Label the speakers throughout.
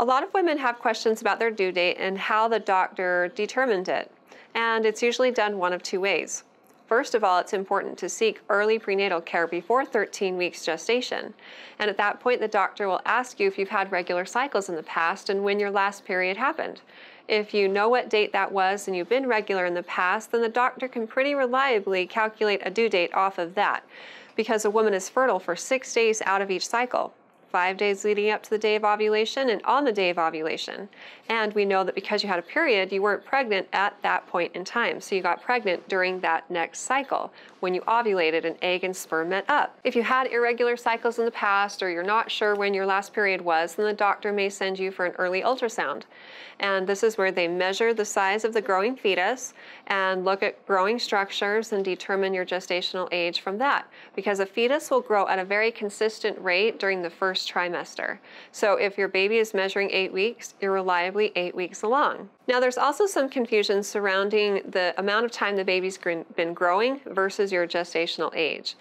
Speaker 1: A lot of women have questions about their due date and how the doctor determined it, and it's usually done one of two ways. First of all, it's important to seek early prenatal care before 13 weeks gestation. And at that point, the doctor will ask you if you've had regular cycles in the past and when your last period happened. If you know what date that was and you've been regular in the past, then the doctor can pretty reliably calculate a due date off of that because a woman is fertile for six days out of each cycle five days leading up to the day of ovulation and on the day of ovulation. And we know that because you had a period, you weren't pregnant at that point in time. So you got pregnant during that next cycle when you ovulated and egg and sperm met up. If you had irregular cycles in the past or you're not sure when your last period was, then the doctor may send you for an early ultrasound. And this is where they measure the size of the growing fetus and look at growing structures and determine your gestational age from that. Because a fetus will grow at a very consistent rate during the first trimester. So if your baby is measuring eight weeks, you're reliably eight weeks along. Now there's also some confusion surrounding the amount of time the baby's been growing versus your gestational age.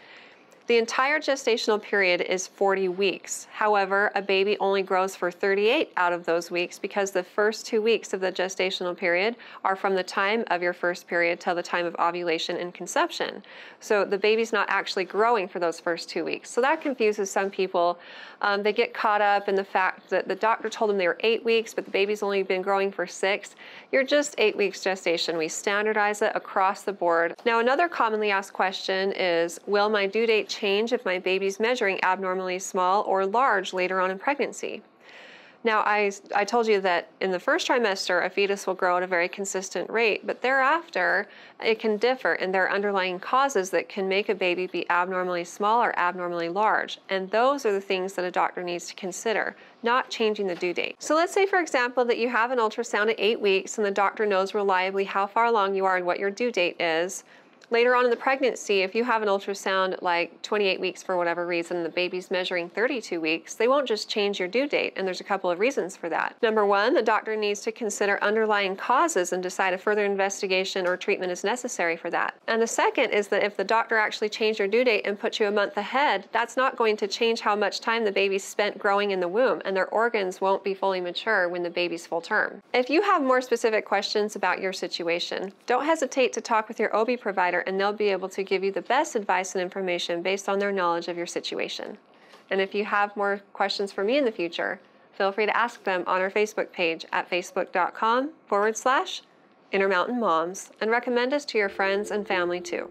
Speaker 1: The entire gestational period is 40 weeks. However, a baby only grows for 38 out of those weeks because the first two weeks of the gestational period are from the time of your first period till the time of ovulation and conception. So the baby's not actually growing for those first two weeks. So that confuses some people. Um, they get caught up in the fact that the doctor told them they were eight weeks, but the baby's only been growing for six. You're just eight weeks gestation. We standardize it across the board. Now, another commonly asked question is, will my due date change if my baby's measuring abnormally small or large later on in pregnancy. Now, I, I told you that in the first trimester, a fetus will grow at a very consistent rate, but thereafter, it can differ, and there are underlying causes that can make a baby be abnormally small or abnormally large. And those are the things that a doctor needs to consider, not changing the due date. So let's say, for example, that you have an ultrasound at eight weeks, and the doctor knows reliably how far along you are and what your due date is. Later on in the pregnancy, if you have an ultrasound like 28 weeks for whatever reason, the baby's measuring 32 weeks, they won't just change your due date, and there's a couple of reasons for that. Number one, the doctor needs to consider underlying causes and decide if further investigation or treatment is necessary for that. And the second is that if the doctor actually changed your due date and put you a month ahead, that's not going to change how much time the baby spent growing in the womb, and their organs won't be fully mature when the baby's full term. If you have more specific questions about your situation, don't hesitate to talk with your OB provider and they'll be able to give you the best advice and information based on their knowledge of your situation. And if you have more questions for me in the future, feel free to ask them on our Facebook page at facebook.com forward slash Intermountain Moms and recommend us to your friends and family too.